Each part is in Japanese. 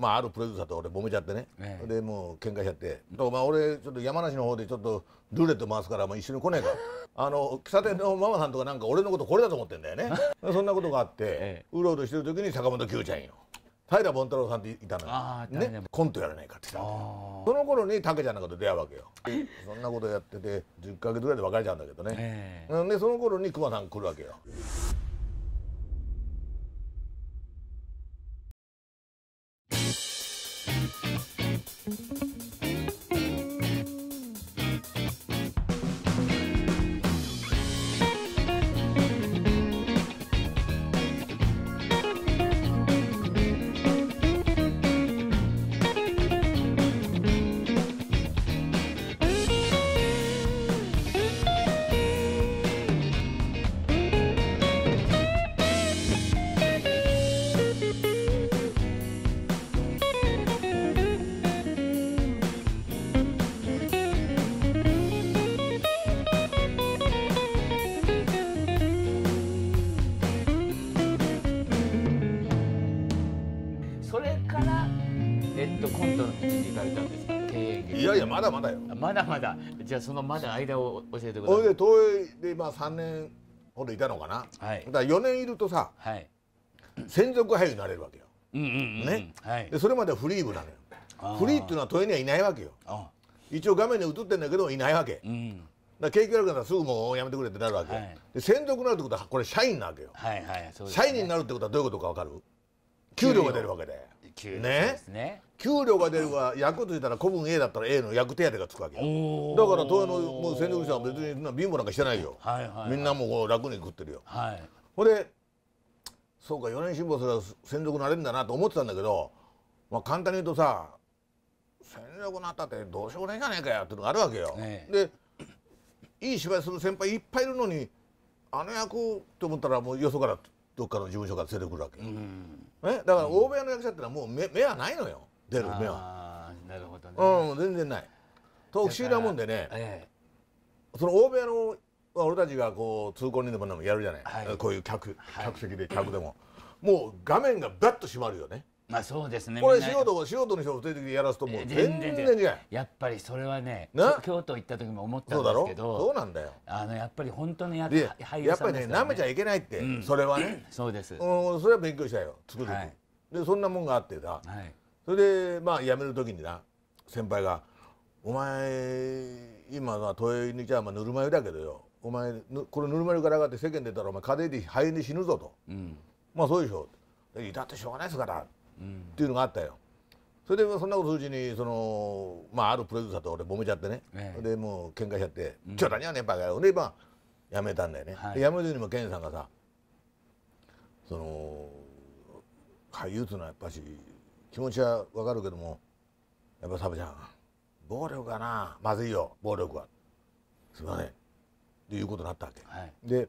まああるプロデューサーと俺揉めちゃってね、ええ、でもう喧嘩しちゃって「まあ俺ちょっと山梨の方でちょっとルーレット回すからまあ一緒に来ねえか」あの喫茶店のママさんとかなんか俺のことこれだと思ってんだよね。そんなことがあって、ええ、うろうろしてる時に坂本九ちゃんよ。平凡太郎さんっていたのよ、ね、コントやらないかって言ったその頃に竹ちゃんなんかと出会うわけよ。そんなことやってて10か月ぐらいで別れちゃうんだけどね、えー、でその頃に熊さん来るわけよまだまだよ。まだまだ。じゃあそのまだ間を教えてください。それで東映でまあ3年ほどいたのかな、はい、だから4年いるとさ、はい、専属俳優になれるわけよ、うんうんうん、ね、はい、でそれまではフリー部なのよ。フリーっていうのは東映にはいないわけよ。一応画面に映ってんだけどいないわけ、うん、だ景気悪くなったらすぐもうやめてくれってなるわけ、はい、で専属になるってことはこれ社員なわけよ、はいはいね、社員になるってことはどういうことか分かる？給料が出るわけで給料。ね。ね。給料が出るは役といたら古文 A だったら A の役手当がつくわけよ。だから東映のもう戦力者は別に貧乏なんかしてないよ、はいはいはい、みんなもう楽に食ってるよ、はい、ほでそうか4年辛抱すれば専属なれるんだなと思ってたんだけど、まあ、簡単に言うとさ専属なったってどうしようもないじゃねえかよっていうのがあるわけよ、ね、でいい芝居する先輩いっぱいいるのにあの役って思ったらもうよそからどっかの事務所から連れてくるわけ、うん、ね、だから大部屋の役者ってのはもう目目はないのよ。出る目は。なるほどね。うん全然ない。と不思議なもんでね、ええ、その大部屋の俺たちがこう通行人でもやるじゃない、はい、こういう客客席で客でも、もう画面がバッと閉まるよねまあそうですね。これ素人素人の人を連れてやらすともう全然違う。やっぱりそれはね、京都行った時も思ったんですけど、そうなんだよ。あのやっぱり本当のや俳優やっぱりね舐めちゃいけないって、それはね。そうです。うんそれは勉強したよ作る時。でそんなもんがあってさ、それでまあ辞める時にな先輩が「お前今は都営にじゃあぬるま湯だけどよお前これぬるま湯から上がって世間出たらお前風邪で肺炎で死ぬぞ」と。まあそうでしょう。だってしょうがないですからっていうのがあったよ。それでそんなことするうちにその、まあ、あるプロデューサーと俺揉めちゃってね、ええ、でもう喧嘩しちゃって「ちょ何やねんバカよ」でまあ辞めたんだよね、はい、辞める時にも健さんがさその俳優っていうのはやっぱし気持ちは分かるけどもやっぱサブちゃん暴力がなまずいよ暴力は。すいません。っていうことになったわけ、はい、で、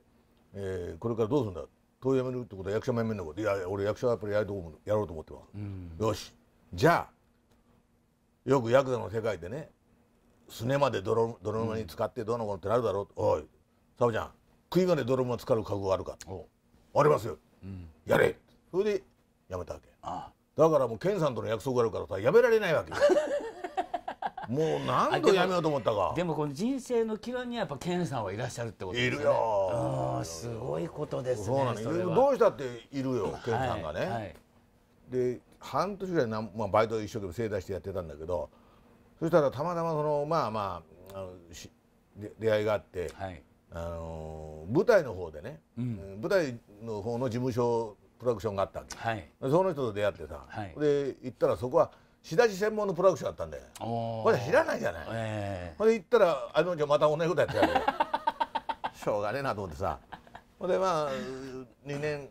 えー、これからどうするんだ東辞めるってことは役者面々のこと。いや俺役者はやっぱりやろうやろうと思ってます、うん、よし。じゃあよくヤクザの世界でねすねまで泥泥沼に使ってどうのこうのってなるだろう、うん、おいサブちゃん食い金泥沼使う覚悟あるか。ありますよ、うん、やれ。それでやめたわけ。だからもう健さんとの約束があるからさやめられないわけ もう何度やめようと思ったか。でもこの人生の岐路にやっぱ健さんはいらっしゃるってことですね。いるよすごいことですねどうしたっているよ健さんがね、はい。はい、で半年ぐらいな、まあ、バイト一生懸命正座してやってたんだけどそしたらたまたまそのまあまああの出会いがあって、はい、あの舞台の方でね、うん、舞台の方の事務所プロダクションがあったわけ、はい、その人と出会ってさ、はい、で行ったらそこは仕出し専門のプロダクションだったんでこれ知らないじゃない、えー、ほんで行ったらあのじゃまた同じことやってやるしょうがねえなと思ってさ。ほんでまあ2年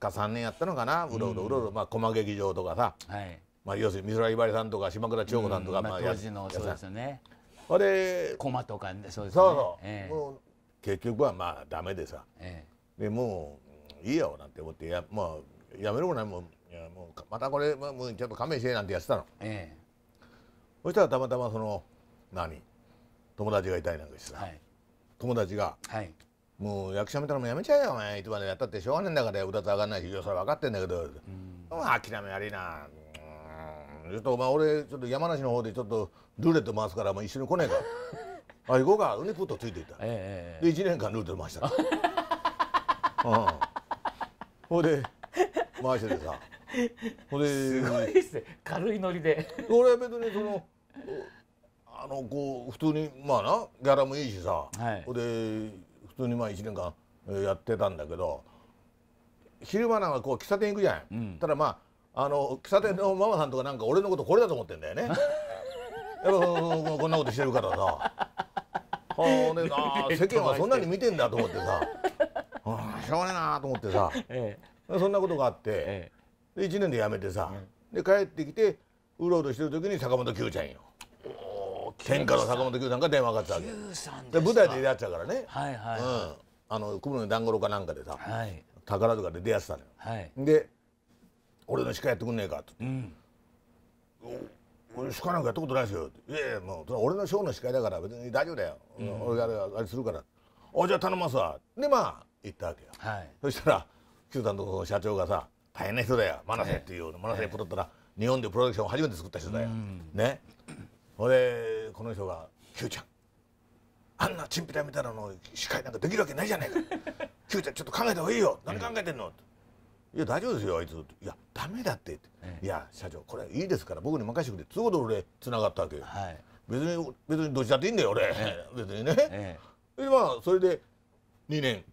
か3年やったのかな。うろうろうろうろ、まあ、駒劇場とかさ、はい、まあ、要するに美空ひばりさんとか島倉千代子さんとか、うん、まあ、当時のそうですよね。ほれ駒とかそうですね。そうそう、えー、もう結局はまあダメでさ、えー、でもういいよなんて思ってや,、まあ、やめるもない。もんいやもうまたこれ、まあ、もうちょっと勘弁してなんてやってたの、えー、そしたらたまたまその何？友達がいたりなんかしてさ、はい、友達が、はい。もう役者見たらもうやめちゃえよお前。いつまでやったってしょうがねえんだから歌と上がんないしいやそれ分かってん。だけど、うん、諦め悪いな。ちょっとまあ俺ちょっと山梨の方でちょっとルーレット回すからまあ一緒に来ねえか。あ行こうか。ウニプッとついていった、ええ、で1年間ルーレット回した。うん。ほいで回しててさ。ほで。すごいですね。軽いノリで。俺は別にそのあのこう普通にまあなギャラもいいしさ、はい、ほで普通にまあ1年間やってたんだけど昼間なんかこう喫茶店行くじゃん、うん、ただまああの喫茶店のママさんとかなんか俺のことこれだと思ってんだよね。やっぱこんなことしてるからさは あねあ世間はそんなに見てんだと思ってさ。あしょうがねえなと思ってさ、ええ、そんなことがあって、ええ、で1年で辞めてさ、で帰ってきてうろうろしてる時に坂本九ちゃんよ。天下の坂本九さんが電話かかってたわけで舞台で出会ってたからね、はいはい、うん、あの雲の団子ろかなんかでさ、はい、宝塚で出会ってたのよ、はい、で「俺の司会やってくんねえか」って。言って。うん。俺司会なんかやったことないですよ」いやいやもう俺のショーの司会だから別に大丈夫だよ、うん、俺があれするから「おじゃあ頼ますわ」でまあ行ったわけよ、はい、そしたら九さんの社長がさ「大変な人だよ。真瀬っていう、真瀬プロったら日本でプロダクションを初めて作った人だよ、ねほれこの人が「Q ちゃん。あんなチンピラみたいなの司会なんかできるわけないじゃないか。Q ちゃんちょっと考えた方がいいよ。何考えてんの?」いや大丈夫ですよあいつ」いやダメだって」いや社長これいいですから僕に任せてくれ」つうことで俺つながったわけよ、はい、別に別にどっちだっていいんだよ俺、別にね、ええ、でまあそれで2年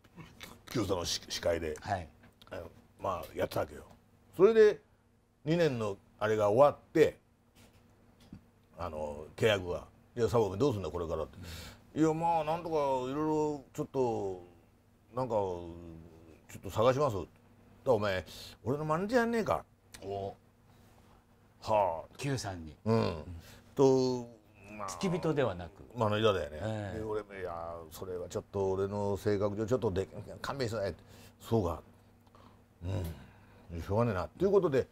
Q さんの司会で、はい、まあやってたわけよ。それで2年のあれが終わってあの契約が「いや佐保君どうすんだこれから」って「いやまあなんとかいろいろちょっとなんかちょっと探します」だお前俺のマネージャーやんねえか」お。はあ。Q さんに。うん。とまあ。付き人ではなく。マネージャーだよね、えー、で俺いやそれはちょっと俺の性格上ちょっとで勘弁してないそうか。うん。しょうがねえな。っていうことで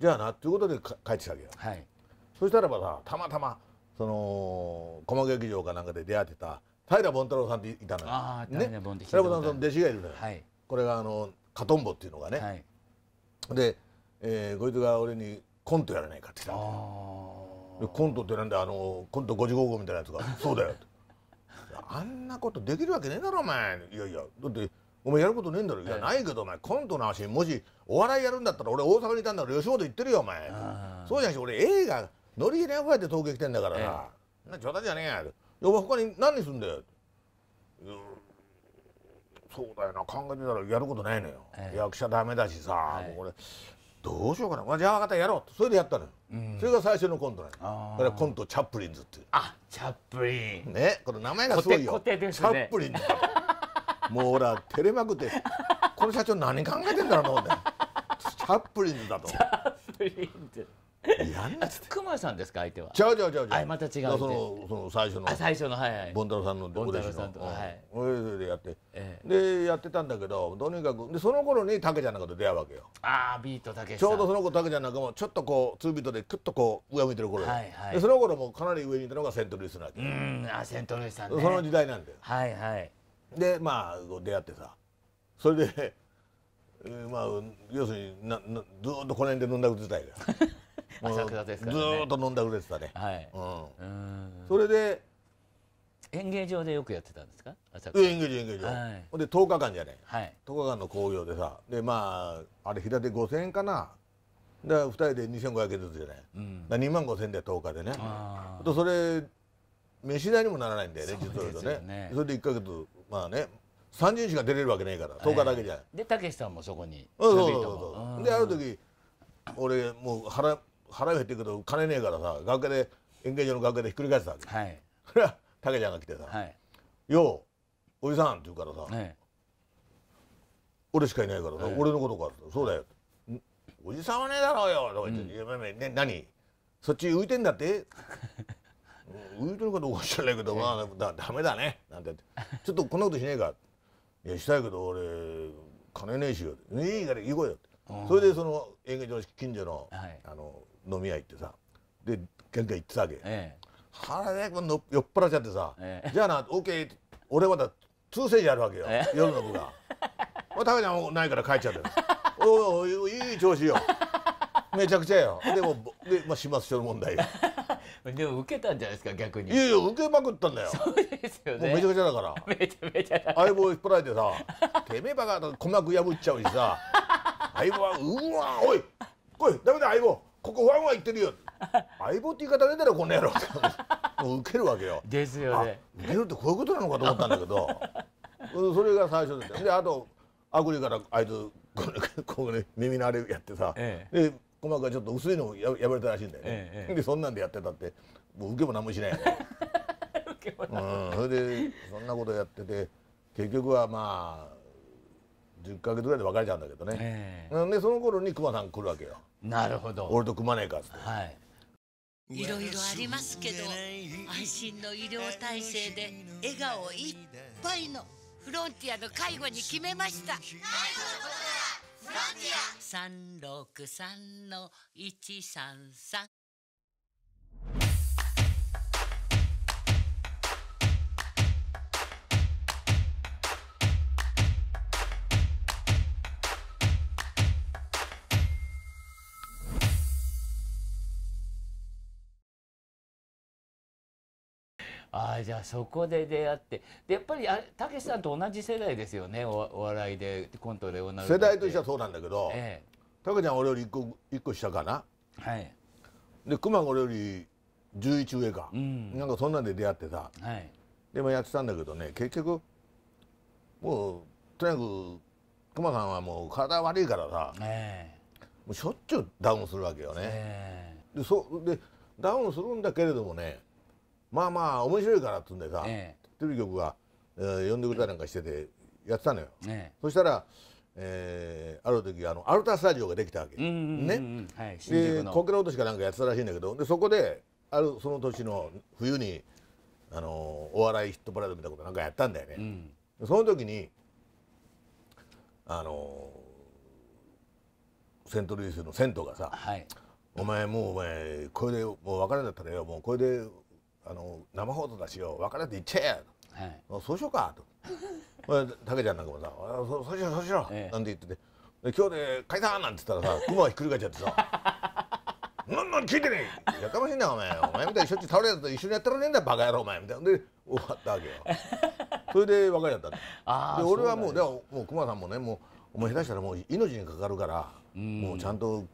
じゃあな。っていうことで帰ってきたわけよ、はい、そしたらばさたまたまその駒劇場かなんかで出会ってた平凡太郎さんっていたのよ。あね、平凡太郎さんの弟子がいるのよ。はい、これがあのカトンボっていうのがね。はい、で、えー、こいつが俺にコントやらないかって言ったの。コントってなんだあのコント55号みたいなやつが「そうだよ」って。あんなことできるわけねえだろお前。いやいやだってお前やることねえんだろ、い。やないけどお前コントの話もしお笑いやるんだったら俺大阪にいたんだから吉本行ってるよお前。そうじゃんし俺映画乗り切れなくやって東京来てんだからな、ええ、冗談じゃねえやお前他に何にすんだよ。そうだよな考えてたらやることないのよ、ええ、役者ダメだしさ、はい、もうこれどうしようかな、まあ、じゃあ分かったやろうそれでやったのよ、うん、それが最初のコントなのこれコントチャップリンズっていう。あチャップリン。ねこの名前がすごいよ、ね、チャップリンズもうほら照れまくって この社長何考えてんだろうと思って。チャップリンズだとチャップリンズやんなっつって。熊さんですか相手は？違う違う違う違う。また違うそのその最初の。最初のはいはい。ボンタロさんのボンタロさんとはい。それでやって、でやってたんだけどとにかくでその頃に竹ちゃんなんかと出会うわけよ。ああビート竹ちょうどその子竹ちゃんなんかもちょっとこうツービートでクッとこう上向いてる頃はいはい。でその頃もかなり上にいたのがセントルイスなわけうんあセントルイスさんその時代なんだよ。はいはい。でまあ出会ってさ。それでまあ要するにななずっとこの辺で飲んだくれてたよ浅草ですから、ね、ずっと飲んだくれてたね。はい。うん。それで演芸場でよくやってたんですか？演芸場演芸場、はい、で10日間じゃない、はい、10日間の興行でさでまああれ平手5000円かな。で2人で2500円ずつじゃない、うん、2万5000円で10日でね。あとそれ飯代にもならないんだよね。実は言うとね。それで1か月まあね30日が出れるわけないから10日だけじゃ、でたけしさんもそこにそうそうそうそう。である時俺もう腹腹減ってるけど金ねえからさ楽屋で演芸場の楽屋でひっくり返ってたわけ、はい、それはたけちゃんが来てさ「はい、ようおじさん」って言うからさ、はい、俺しかいないからさ、はい、俺のことかそうだよ」おじさんはねえだろうよ」とか言って「うん、ね何？そっち浮いてんだって?」浮いてるかどうか知らないけど、まあだダメだねなんて。ちょっとこんなことしねえか。いやしたいけど俺金ねえしよ。いいから行こうよ。ってそれでその演芸場の近所の,、あの飲み屋行ってさでガンガン行ってたわけ、ええ、腹での酔っ払っちゃってさ、ええ、じゃあな OK 俺まだ通世時あるわけよ、ええ、夜の部が。食べちゃんないから帰っちゃって おおいい調子よ。めちゃくちゃよ。でもで、まあ、始末書の問題でも受けたんじゃないですか逆に。いやいや受けまくったんだよ。そうですよね。めちゃくちゃだから。めちゃめちゃ相棒引っ張られてさ「てめえバカ鼓膜破っちゃうしさ相棒はうわおい来いダメだ相棒ここワンワン言ってるよ。相棒って言い方ねえだろこの野郎もう受けるわけよ。ですよね。受けるってこういうことなのかと思ったんだけど。それが最初で。であとアグリからあいつこれこうね耳のあれやってさ、ええ、で鼓膜がちょっと薄いのや破れたらしいんだよね、ええ、でそんなんでやってたって。もう受けも何もしないよね。うん、それでそんなことやってて。結局はまあ10か月ぐらいで別れちゃうんだけどね、えー、でその頃に熊さん来るわけよ。なるほど。俺と組まねえかっって、はい。いろいろありますけど安心の医療体制で笑顔いっぱいのフロンティアの介護に決めました。介護のことならフロンティア。363の133ああじゃあそこで出会って。でやっぱりたけしさんと同じ世代ですよね。おお笑いでコントでおなる世代としてはそうなんだけどたけちゃん俺より1個一個下かな？はい。で熊が俺より11上か、うん、なんかそんなんで出会ってさ、はい、でもやってたんだけどね結局もうとにかく熊さんはもう体悪いからさ、えー、もうしょっちゅうダウンするわけよね、えー、でそでダウンするんだけれどもねまあまあ面白いからっつうんでさ、ええ、テレビ局が、えー、呼んでくれたりなんかしててやってたのよ、ええ、そしたら、えー、ある時あのアルタスタジオができたわけ、ね、はい、でこけら落としかなんかやってたらしいんだけどでそこであるその年の冬にあのお笑いヒットパレードみたいなことなんかやったんだよね、うん、その時にあのセントルイスの銭湯がさ、はい、お前もうお前これでもう別れだったらよもうこれであの生放送だしよ別れて行っちゃえはい、そうしようかと。たけちゃんなんかもさ「そそうしろそうしろ」ええ、なんて言ってて「で今日で解散!」なんて言ったらさ 馬がひっくり返っちゃってさ「なんなん聞いてねえ。やかましいんだよお前。お前みたいにしょっちゅう倒れたと一緒にやってらねえんだバカ野郎お前」みたいな。で終わったわけよ。それで別れちゃったで俺はもうでももう熊さんもねもうお前下手したらもう命にかかるからもうちゃんと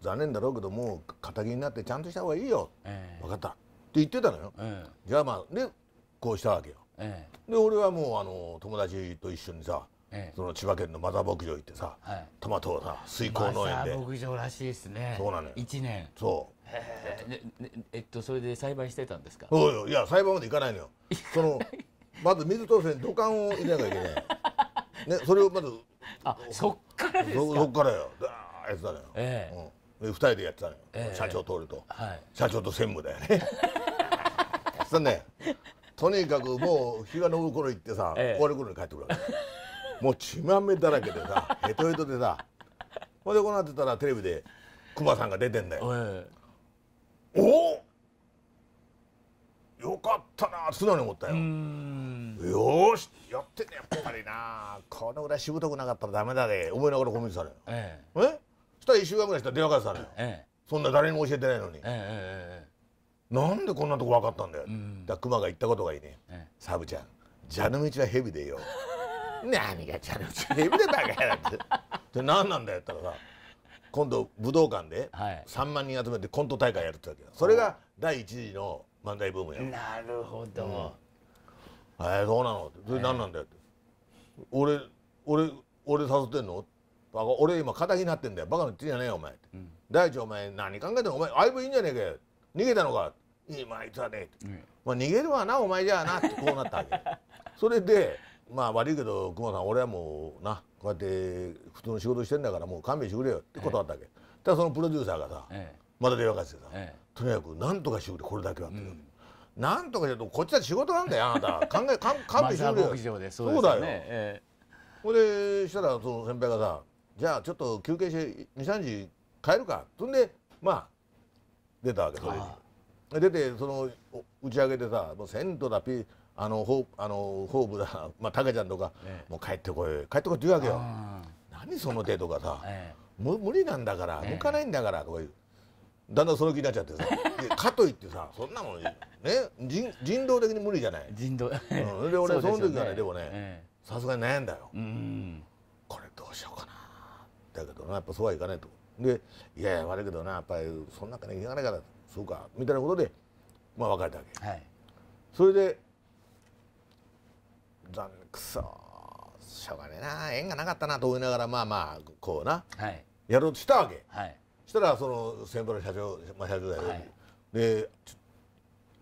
残念だろうけどもう敵になってちゃんとした方がいいよ、えー、分かった言ってたのよ、ええ、じゃあまあでこうしたわけよ、ええ、で俺はもうあの友達と一緒にさ、ええ、その千葉県のマザー牧場行ってさ、はい、トマトをさ水耕農園で。マザー牧場らしいですね。そうなのよ。1年。そう。え。えっとそれで栽培してたんですか？そうよいや栽培まで行かないのよ。そのまず水通せに土管を入れなきゃいけない ね。それをまずあそっからですか？そっからよ。だーやってたのよ、ええ。うん、2人でやってたのよ、ええ、社長通ると、はい、社長と専務だよねそねとにかくもう日が昇る頃行ってさ、ええ、終わる頃に帰ってくるわけ。もう血まめだらけでさ ヘトヘトでさ。ほんでこうなってたらテレビで熊さんが出てんだよ、ええ、およかったな素直に思ったよ。よしやってねやっぱりな。このぐらいしぶとくなかったらダメだで。思いながらコメントされええ。え？そしたら1週間ぐらいしたら電話かけたの。よ、ええ、そんな誰にも教えてないのに、ええええなんでこんなとこ分かったんだよ、うん、だ熊が言ったことがいいね、ええ、サブちゃん蛇の道は蛇でよ。何が蛇の道？蛇でバカやって。で何なんだよったらさ今度武道館で3万人集めてコント大会やるってわけよ。それが第一次の漫才ブームや。なるほど、うん、えー、そうなの？それ何なんだよって、えー、俺俺俺誘ってんの？俺今敵になってんだよ。バカな言ってんじゃねえよお前って、うん、第一お前何考えてんの？お前相棒いいんじゃねえかよ逃げたのか？今あいつはね、うん、まあ、逃げるわなお前じゃあなってこうなったわけ。それでまあ悪いけど熊さん俺はもうなこうやって普通の仕事してんだからもう勘弁してくれよって断ったわけ、ええ、ただそのプロデューサーがさ、ええ、まだ電話かけてさ、ええ、とにかく何とかしてくれこれだけはって、うん、なんとかしとこっちは仕事なんだよあなた考え 勘弁してくれよ。そう、だよ、ええ、ほでしたらその先輩がさじゃあちょっと休憩して23時帰るかそんでまあ出たわけそれに。出てその打ち上げでさもう銭湯だピあのホあのホーブだ まあタケちゃんとか、ええ、もう帰ってこい帰ってこいって言うわけよ。何その手とかさ、ええ、無理なんだから向かないんだからとか言う。だんだんその気になっちゃってさ。かといってさそんなもんね人人道的に無理じゃない。人道、うん、で俺その時はねでもねさすがに悩んだよ、うん、これどうしようかな。だけどなやっぱそうはいかないとでいやいや悪いけどなやっぱりそんな金いかないからそうかみたいなことでまあ別れたわけ、はい、それで残念くそしょうがねえな縁がなかったなと思いながらまあまあこうな、はい、やろうとしたわけ、はい、したらその先輩の社長、まあ、社長だよ、はい、で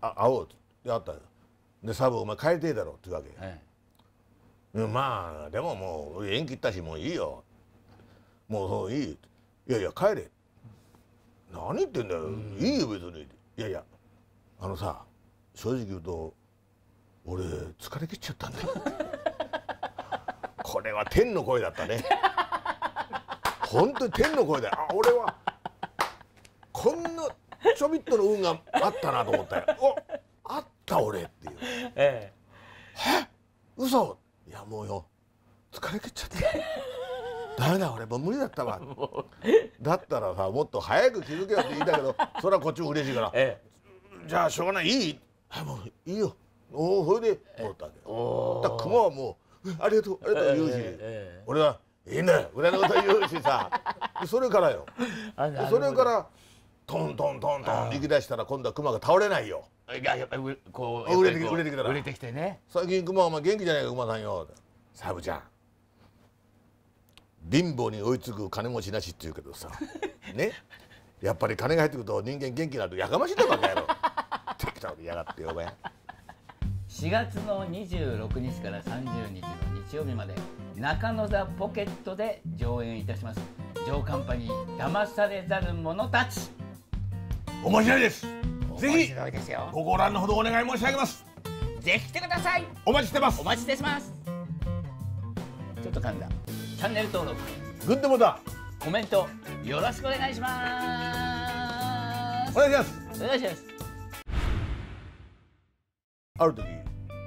あ会おうってやったでサブお前帰りてえだろって言うわけ、はい、まあでももう縁切ったしもういいよ。もうそういいいやいや帰れ。何言ってんだよ、いいよ別に。いやいやあのさ正直言うと俺疲れ切っちゃったんだよ。これは天の声だったね。本当に天の声であ俺はこんなちょびっとの運があったなと思ったよ。おあった俺っていう、ええ、え嘘。いやもうよ。疲れ切っちゃったダメだ俺もう無理だったわ。だったらさもっと早く気づけよって言いたけど それはこっちも嬉しいから、ええ、じゃあしょうがないいい？もういいよ。おおそれで戻ったわけよ。だ熊はもうありがとうありがとう言うし、え、俺はいいんだよ裏のこと言うしさ。それからよ。それからトントントントン行き出したら今度は熊が倒れないよ。いややっぱりこう売れて売れてきたら売れてきてね。最近熊はお前元気じゃないか熊さんよ。サブちゃん貧乏に追いつく金持ちなしって言うけどさ。ね？やっぱり金が入ってくると人間元気になるやかましいんだバカ野郎適当にやがってよお前。4月の26日から30日の日曜日まで中野座ポケットで上演いたします。ジョーカンパニー騙されざる者たち。面白いです。ぜひごご覧のほどお願い申し上げます。ぜひ来てください。お待ちしてます。お待ちしてます。ちょっと噛んだチャンネル登録。グッドボタン。コメントよろしくお願いします。お願いします。お願いします。ある時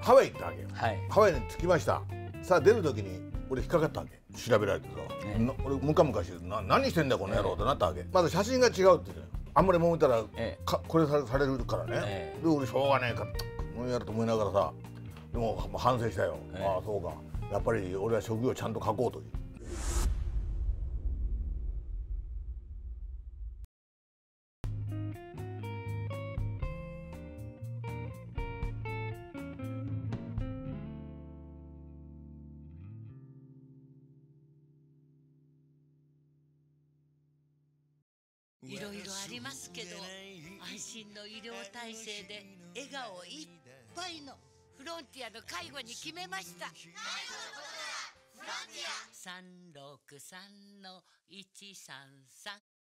ハワイ行ったわけよ、はい、ハワイに着きました。さあ出る時に俺引っかかったわけ。調べられてさ、ね、俺ムカムカしてな何してんだこの野郎ってなったわけ、まず写真が違うって言ってあんまり揉めたら、ええ、かこれさされるからね、ええ、で俺しょうがねえかもうやると思いながらさ。でも反省したよ、ああそうか。やっぱり俺は職業ちゃんと書こうという。の医療体制で笑顔いっぱいのフロンティアの介護に決めました。363の133